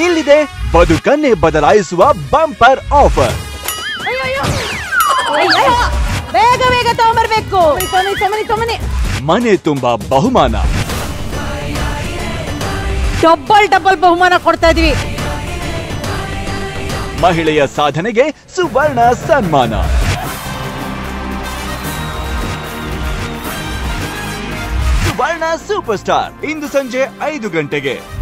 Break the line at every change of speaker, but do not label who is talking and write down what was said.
ಇಲ್ಲಿದೆ ಬದುಕನ್ನೇ ಬದಲಾಯಿಸುವ bumper offer
ಬೇಗ ಬೇಗ ತಗೊಂಬರ್ಬೇಕು.
ಮನೆ ತುಂಬಾ ಬಹುಮಾನ.
ಡಬ್ಬಲ್ ಡಬಲ್ ಬಹುಮಾನ ಕೊಡ್ತಾ ಇದೀವಿ.
ಮಹಿಳೆಯ ಸಾಧನೆಗೆ ಸುವರ್ಣ ಸನ್ಮಾನ. ಸುವರ್ಣ ಸೂಪರ್ ಸ್ಟಾರ್ ಇಂದು ಸಂಜೆ ಐದು ಗಂಟೆಗೆ.